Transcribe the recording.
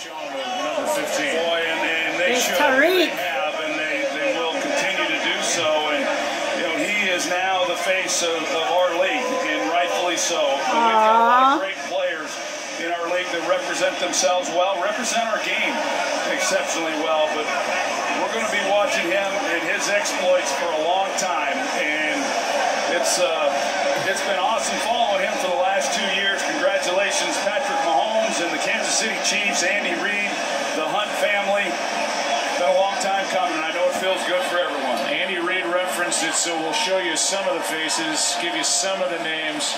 Boy, and, and they it's should. Tariq. Have, and they, they will continue to do so. And, you know, he is now the face of, of our league, and rightfully so. We've got a lot of great players in our league that represent themselves well, represent our game exceptionally well. But we're going to be watching him and his exploits for a long time. And it's, uh, it's been awesome City Chiefs, Andy Reid, the Hunt family. It's been a long time coming, and I know it feels good for everyone. Andy Reid referenced it, so we'll show you some of the faces, give you some of the names.